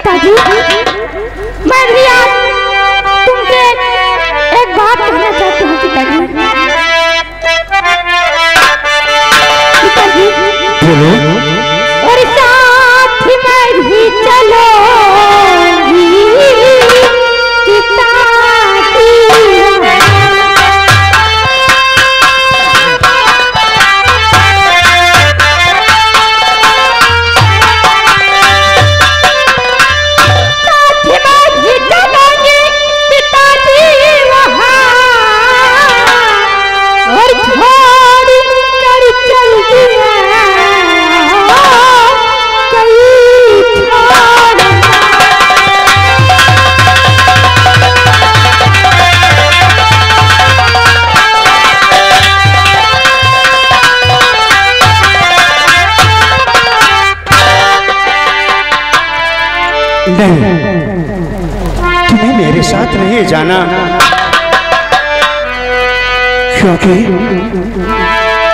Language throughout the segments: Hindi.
पिताजी मैं नहीं तुम्हें मेरे साथ नहीं जाना। क्योंकि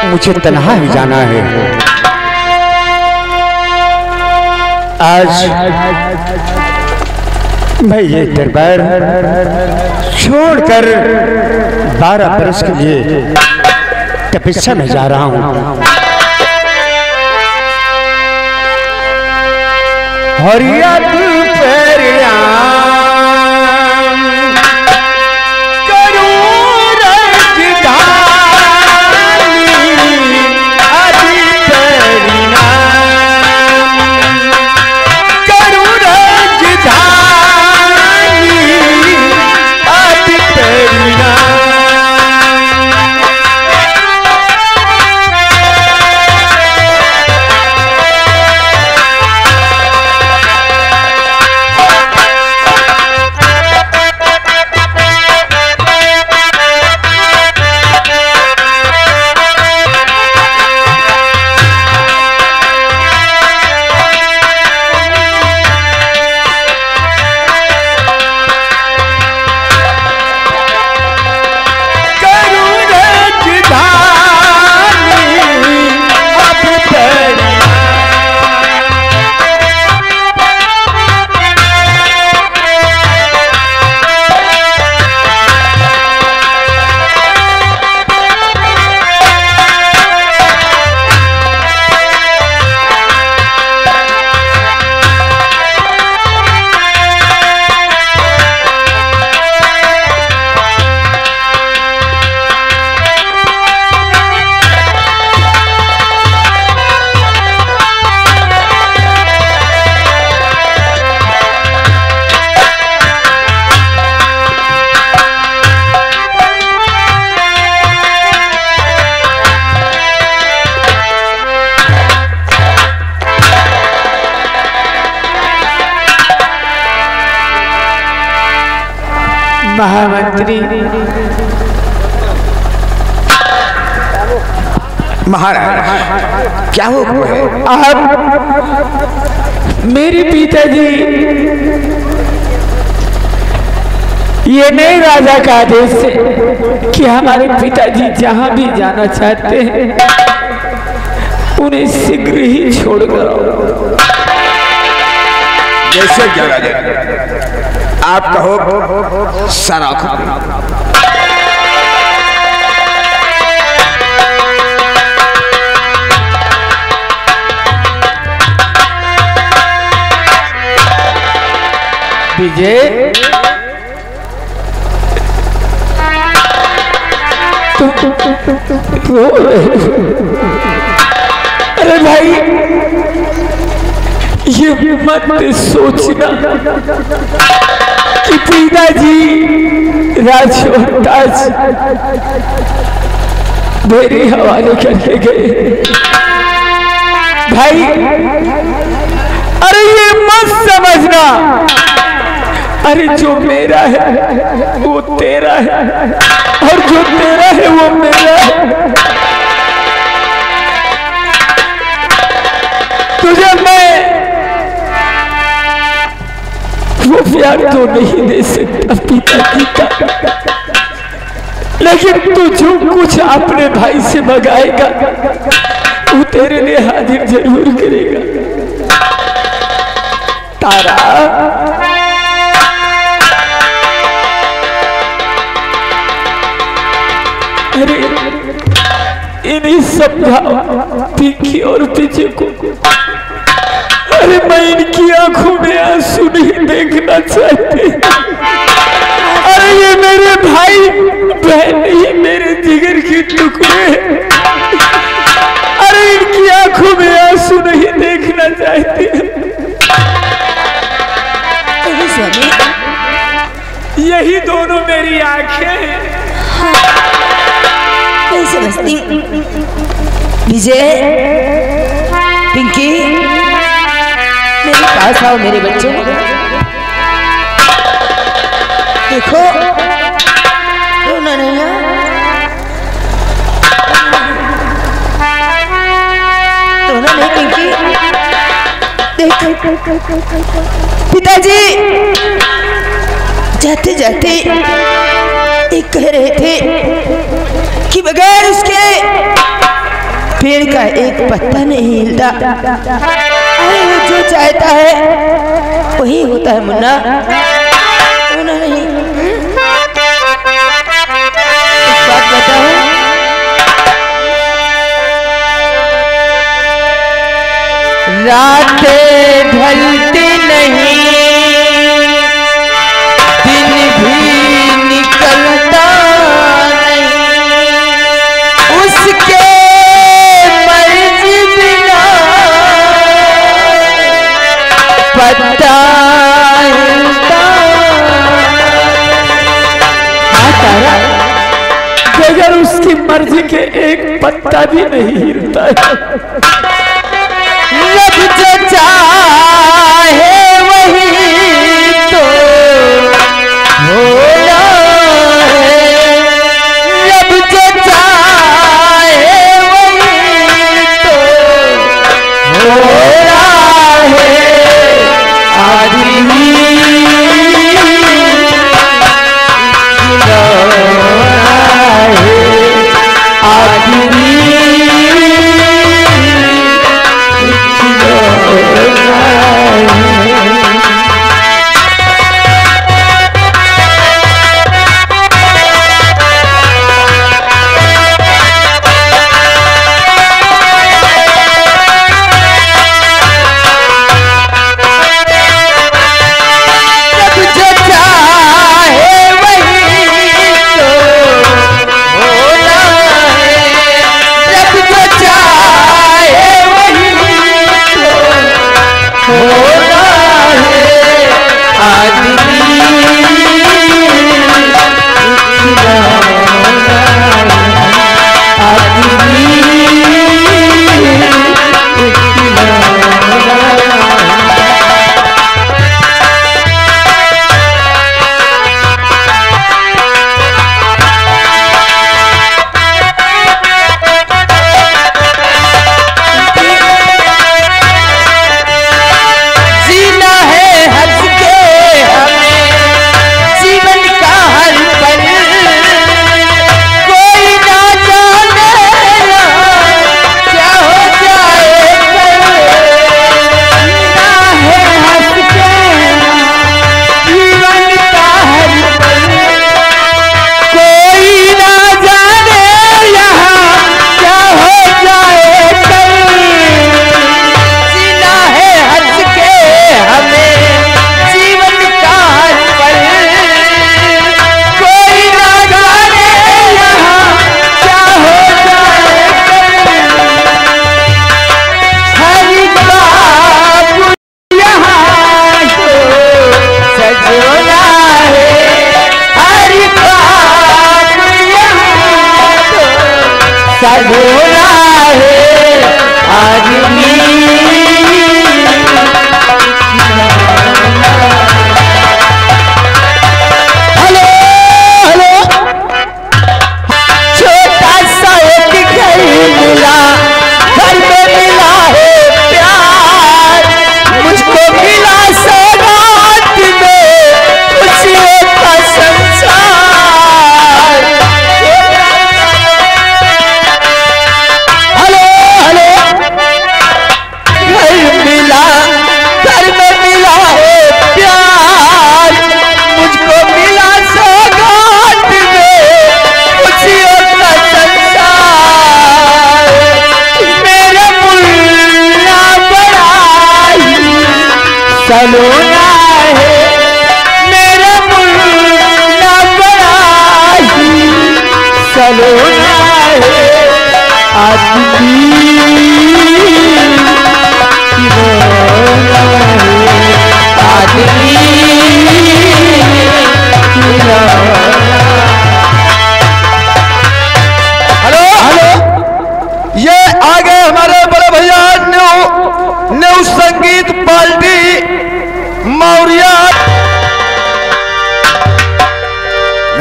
मुझे तनहा ही जाना है। आज मैं ये दरबार छोड़कर बारह बरस के लिए तपस्या में जा रहा हूँ। हरिया महाराज क्या हो आप मेरे पिताजी ये नहीं राजा का आदेश है कि हमारे पिताजी जहाँ भी जाना चाहते हैं उन्हें शीघ्र ही छोड़कर आओ। जैसे क्या राजा आप कहो सराख विजय। अरे भाई ये मत सोचना मेरे हवाले करके गए। भाई, अरे ये मत समझना। अरे जो मेरा है, वो तेरा है। और जो तेरा है, वो मेरा है। तुझे प्यार तो नहीं दे सकता पिताजी का लेकिन तू जो कुछ अपने भाई से मंगाएगा वो तेरे लिए हाजिर ज़रूर करेगा। तारा। अरे, इन्हीं समझाओ पिंकी और पीछे को अरे मैं इनकी आँखों में आँसू नहीं देखना चाहती अरे ये मेरे भाई बहन ही मेरे जिगर के टुकड़े। अरे इनकी आँखों में आँसू नहीं देखना चाहती यही दोनों मेरी आँखें हैं। समझती। विजय पिंकी मेरे पास आओ मेरे बच्चों। देखो। पिताजी, जाते जाते एक कह रहे थे कि बगैर उसके पेड़ का एक पत्ता नहीं हिलता। जो चाहता है वही होता है मुन्ना। बात रात ढलती नहीं। पत्ता भी नहीं हिलता है।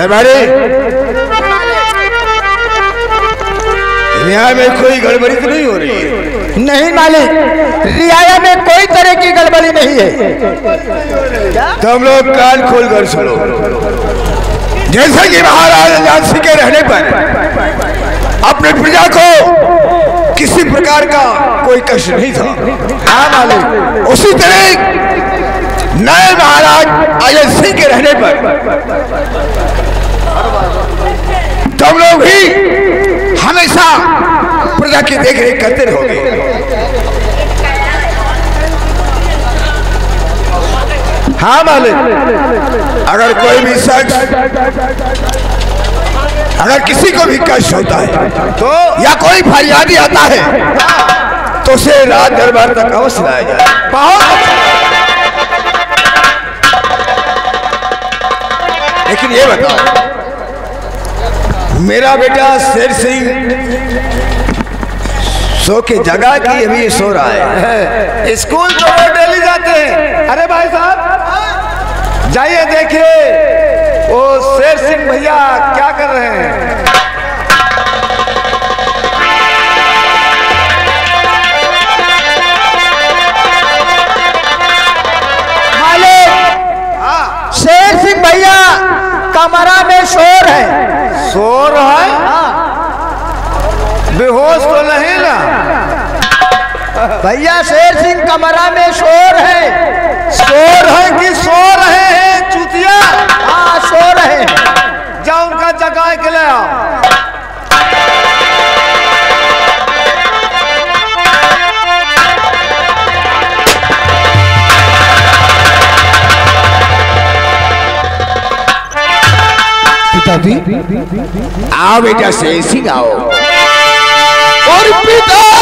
दरबारी यहाँ में कोई गड़बड़ी तो नहीं हो रही। है नहीं मालिक रियाया में कोई तरह की गड़बड़ी नहीं है। तो हम लोग कान खोल कर सुनो। जैसे कि महाराज झांसी के रहने पर अपने प्रजा को किसी प्रकार का कोई कष्ट नहीं था। हाँ मालिक उसी तरह नए महाराज अजय सिंह के रहने पर भी हमेशा प्रजा की देख रेख करते रहोगे। हाँ मालिक अगर कोई भी शख्स अगर किसी को भी कष्ट होता है तो या कोई फरियादी आता है तो उसे राज दरबार तक अवश्य लाया जाए। बहुत लेकिन ये बताओ मेरा बेटा शेर सिंह सो के जगह की अभी सो रहा है। स्कूल तो वो डेली जाते हैं। अरे भाई साहब जाइए देखिए। वो शेर सिंह भैया क्या कर रहे हैं? मालिक शेर सिंह भैया कमरा में शोर है। बेहोश तो नहीं ना भैया शेर सिंह कमरा में शोर है। शोर है कि सो रहे हैं चुतिया? हाँ सो रहे हैं। जाओ उनका जगह के ले आओ। पिताजी। आओ बेटा शेर सिंह आओ। और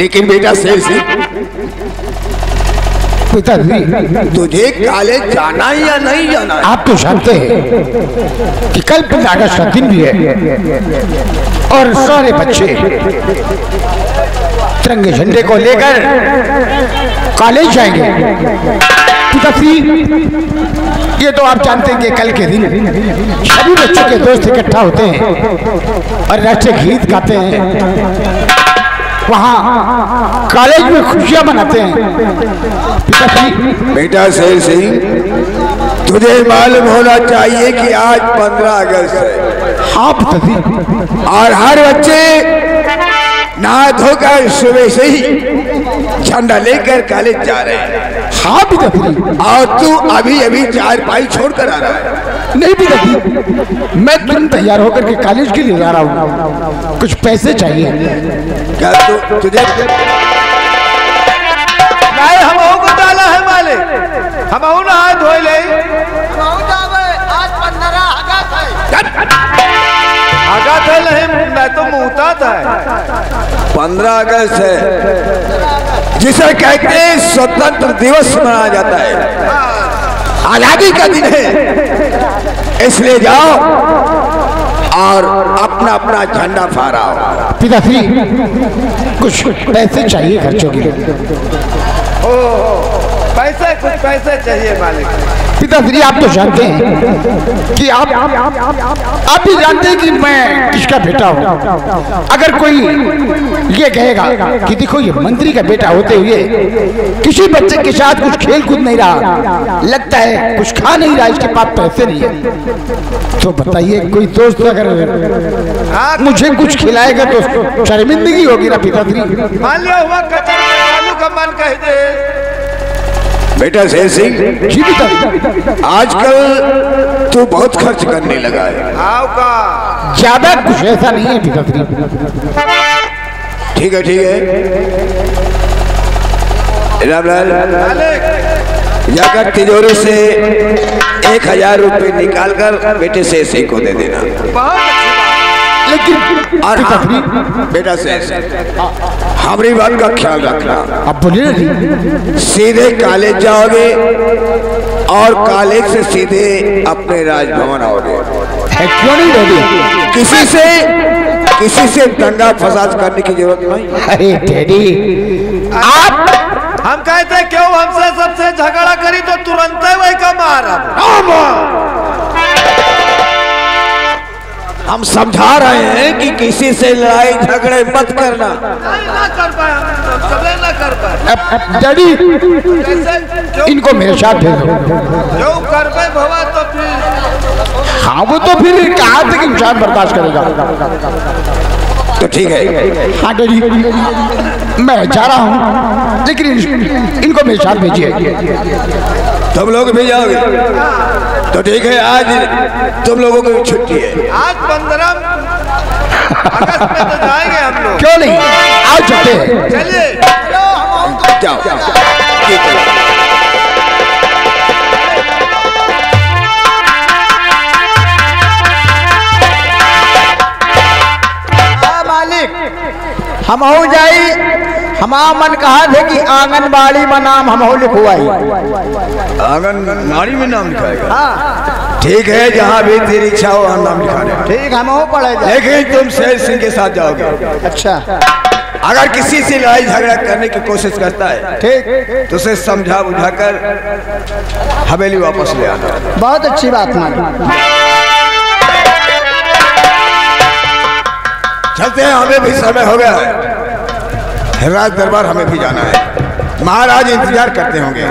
लेकिन बेटा शेर सिंह पिताजी तुझे कॉलेज जाना है या नहीं जाना आप तो जानते हैं कि कल अगस्त का दिन भी है और सारे बच्चे तिरंगे झंडे को लेकर कॉलेज जाएँगे। पिताजी ये तो आप जानते हैं कि कल के दिन सभी बच्चों के दोस्त इकट्ठा होते हैं और राष्ट्रीय गीत गाते हैं। वहाँ कॉलेज में खुशियाँ मनाते हैं। बेटा शेर सिंह तुझे मालूम होना चाहिए कि आज पंद्रह अगस्त है। हाँ और हर बच्चे नहा धोकर सुबह से ही झंडा लेकर कॉलेज जा रहे हैं। हाँ पिताश्री और तू अभी अभी चार पाई छोड़ कर आ रहा है। नहीं पिताश्री मैं तुरंत तैयार होकर के कॉलेज के लिए जा रहा हूँ। कुछ पैसे चाहिए। क्या तू तुझे नहीं हम को डाला है मालिक। हम नहाए धोए ले। आगा थे नहीं मैं तो मुहता था पंद्रह अगस्त है जिसे कहते हैं स्वतंत्र दिवस मनाया जाता है। आज़ादी का दिन है इसलिए जाओ और अपना अपना झंडा फहराओ। पिताश्री कुछ पैसे चाहिए खर्चों के लिए। पैसे कुछ पैसे चाहिए मालिक। पिताश्री आप तो जानते हैं कि आप आप भी जानते हैं कि मैं किसका बेटा हूँ। अगर कोई ये कहेगा कि देखो ये मंत्री का बेटा होते हुए किसी बच्चे के साथ कुछ खेल कूद नहीं रहा लगता है कुछ खा नहीं रहा इसके पास पैसे नहीं है। तो बताइए कोई दोस्त अगर मुझे कुछ खिलाएगा तो शर्मिंदगी होगी ना पिताश्री मान लिया हुआ कचर आलू का मन कह दे। बेटा शेर सिंह आजकल तू बहुत खर्च करने लगा है। ज़्यादा कुछ ऐसा नहीं है ठीक है ठीक है। रामलाल जाकर तिजोरी से एक हज़ार रुपये निकाल कर बेटे से सिंह को दे देना। अच्छी लेकिन और हाँ, बेटा से हमारी बात का ख्याल रखना। आप बोलिए ना जी। सीधे कॉलेज जाओगे और कॉलेज से सीधे अपने राजभवन आओगे। क्यों नहीं किसी से किसी से दंगा फसाद करने की ज़रूरत नहीं। अरे डैडी आप हम कहते क्यों हमसे सबसे झगड़ा करी तो तुरंत वही का मारा हम समझा रहे हैं कि किसी से लड़ाई झगड़े मत करना। डैडी इनको मेरे साथ भेज। दो कर भवा तो फिर हाँ वो तो फिर कहा तक इंसान बर्दाश्त करेगा? तो ठीक है। हाँ डैडी मैं जा रहा हूँ लेकिन इनको मेरे साथ भेजिए। तुम लोग भी जाओगे? तो ठीक है आज तुम लोगों की छुट्टी है। आज पंद्रह अगस्त में तो जाएँगे हम लोग। क्यों नहीं? आज चलते हैं। चलिए। जाओ। ठीक है मालिक। हम हो जाई हमारा मन कहा थे कि आंगनबाड़ी में नाम हम हो लिखवाई। आंगनबाड़ी में नाम लिखाएगा? ठीक है जहाँ भी तेरी इच्छा हो वहाँ नाम लिखा ठीक हम हो पढ़े लेकिन तुम शेर सिंह के साथ जाओगे। अच्छा। अगर किसी से लड़ाई झगड़ा करने की कोशिश करता है ठीक। तो उसे समझा बुझाकर हवेली वापस ले आना। बहुत अच्छी बात मालिक चलते हैं हमें भी समय हो गया है। राज दरबार हमें भी जाना है। महाराज इंतज़ार करते होंगे।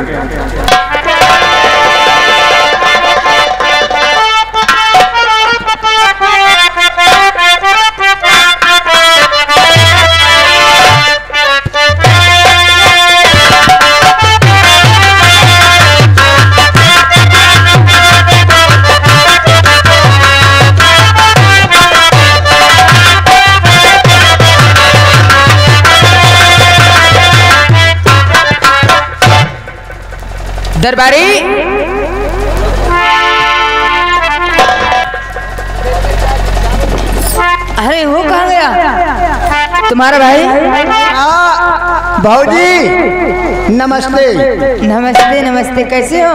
दरबारी। अरे वो कहाँ गया? तुम्हारा भाई? भाजी नमस्ते। नमस्ते नमस्ते कैसे हो?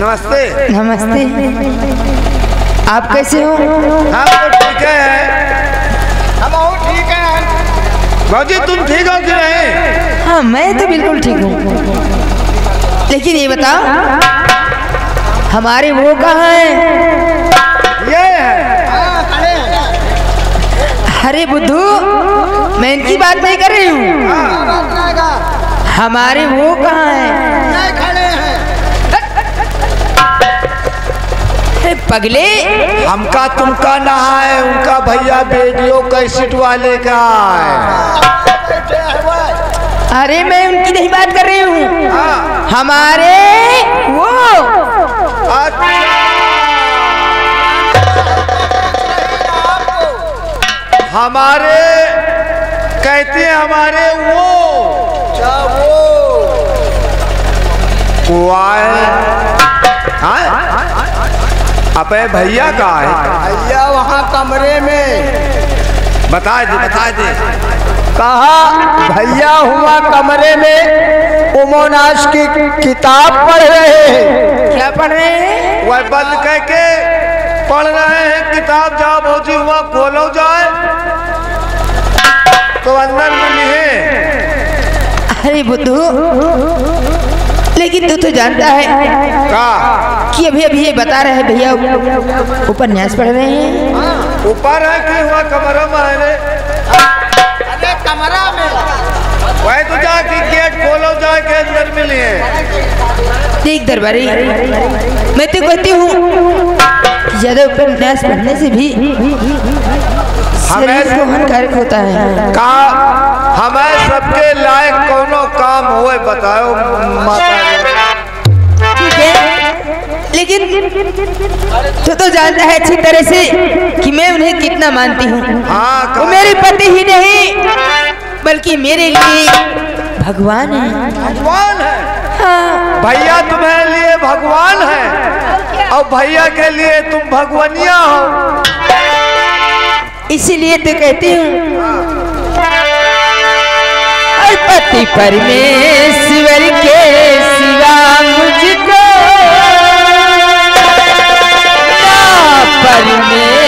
नमस्ते। नमस्ते। आप कैसे हो? हम तो ठीक है। हम ठीक है। भाजी तुम ठीक हो कि नहीं? हाँ मैं तो बिल्कुल ठीक हूँ। लेकिन ये बताओ हमारे वो कहाँ है? ये अरे बुद्धू मैं इनकी बात नहीं कर रही हूँ। हमारे वो कहाँ है? पगले। हमका तुमका ना है उनका भैया वीडियो कैसेट वाले का है। अरे मैं उनकी नहीं बात कर रही हूँ। हाँ हमारे वो। हमारे कहते हैं हमारे वो। क्या वो? वो आए। हाँ? भैया का है? भैया वहाँ कमरे में। बता दे बता दे। कहा भैया हुआ कमरे में उमोनाश की किताब पढ़ रहे हैं। क्या पढ़ रहे हैं? वह बंद करके पढ़ रहे हैं किताब जहाँ पहुँची हुआ खोलो जाए। तो अंदर मिली है। अरे बुद्धू लेकिन तू तो जानता है का कि अभी अभी ये बता रहे हैं भैया उपन्यास पढ़ रहे हैं। ऊपर है कि हुआ कमरों में है कमरा में। वह तो जाके गेट खोलो जाए के अंदर मिली देख दरबारी मैं तो कहती हूँ ज़्यादा उपन्यास पढ़ने से भी शरीर को हानिकारक होता है। का हमें सबके लायक कोनो काम होए बताओ माता जी। ठीक है? लेकिन तू तो जानता है अच्छी तरह से कि मैं उन्हें कितना मानती हूँ। हाँ वो मेरे पति ही नहीं बल्कि मेरे लिए भगवान है। भगवान है। हाँ। भैया तुम्हारे लिए भगवान है। और भैया के लिए तुम भगवानिया हो। इसीलिए तो कहती हूँ पति परमेश्वर के सिवा ना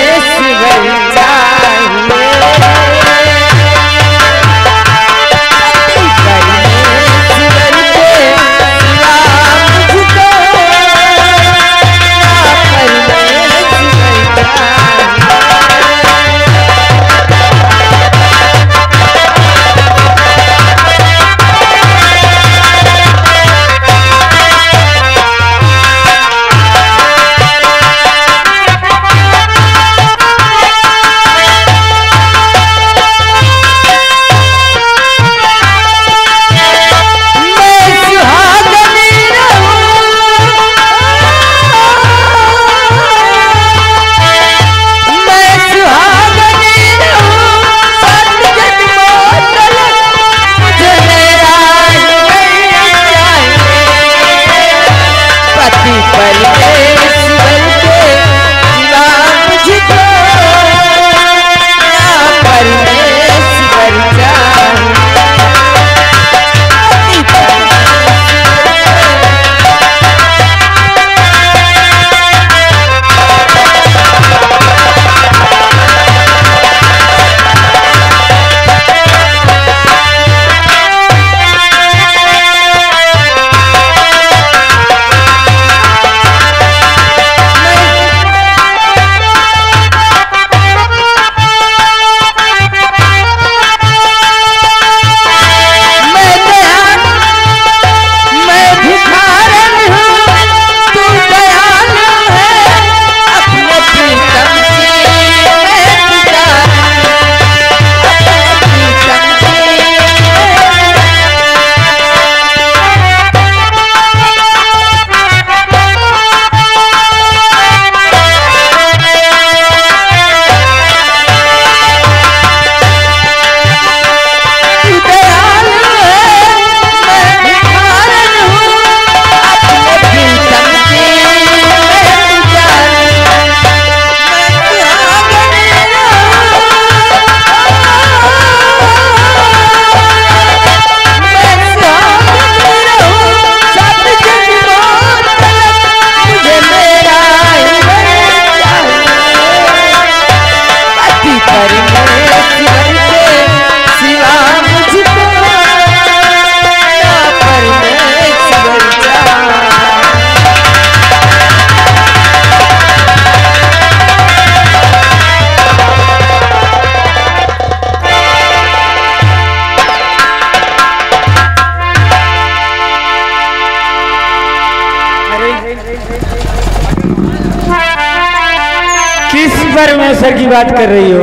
बात कर रही हो।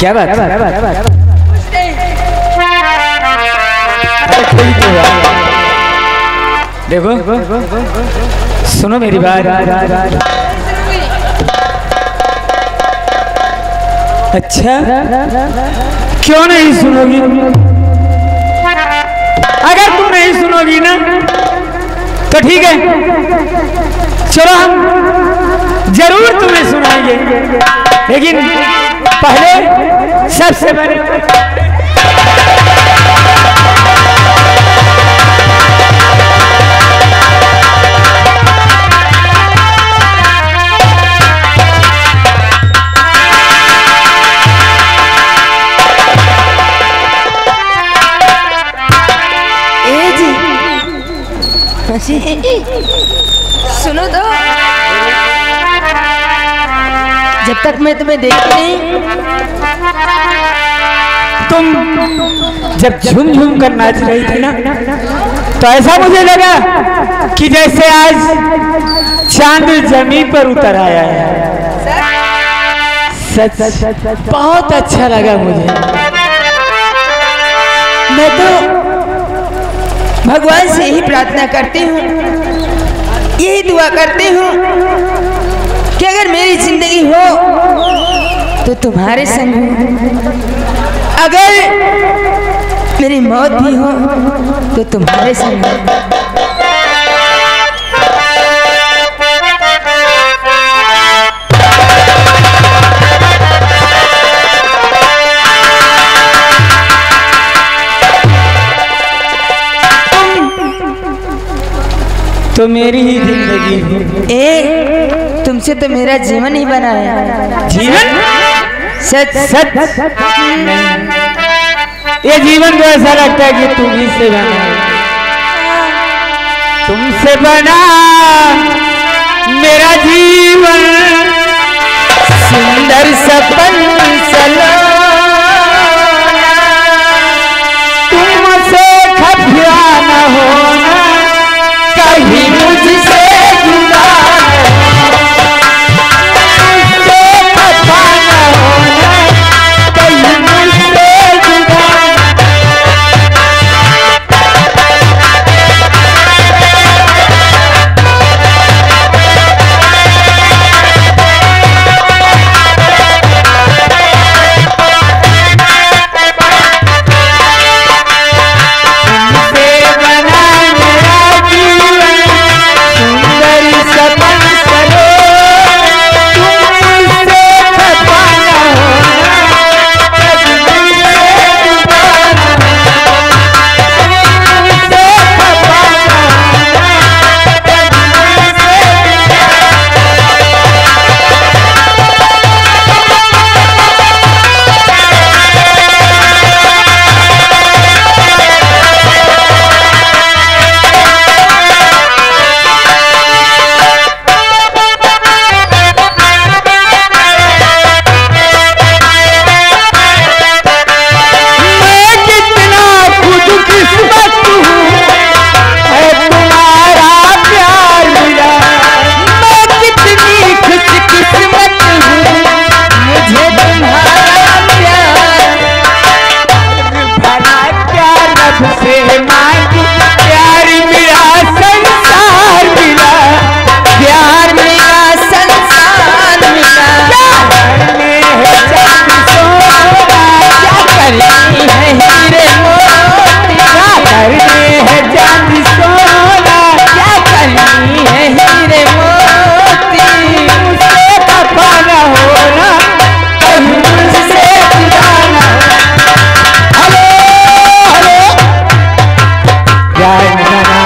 क्या बात देखो, सुनो मेरी बात। अच्छा? क्यों नहीं सुनोगी? अगर तुम नहीं सुनोगी ना तो ठीक है। चलो। हम ज़रूर तुम्हें सुनाएँगे लेकिन पहले सबसे पहले तक मैं तुम्हें देखती नहीं। तुम जब झूम झूम कर नाच रही थी ना तो ऐसा मुझे लगा कि जैसे आज चाँद ज़मीन पर उतर आया है। सच, बहुत अच्छा लगा मुझे। मैं तो भगवान से यही प्रार्थना करती हूँ, यही दुआ करती हूँ कि अगर मेरी ज़िंदगी हो तो तुम्हारे संग अगर मेरी मौत भी हो तो तुम्हारे संग तो मेरी ही ज़िंदगी हो। ए तुमसे तो मेरा जीवन ही बना है। जीवन? सच सच। ये जीवन तो ऐसा लगता है कि तुम ही से बना है। तुमसे बना मेरा जीवन। सुंदर सपन सला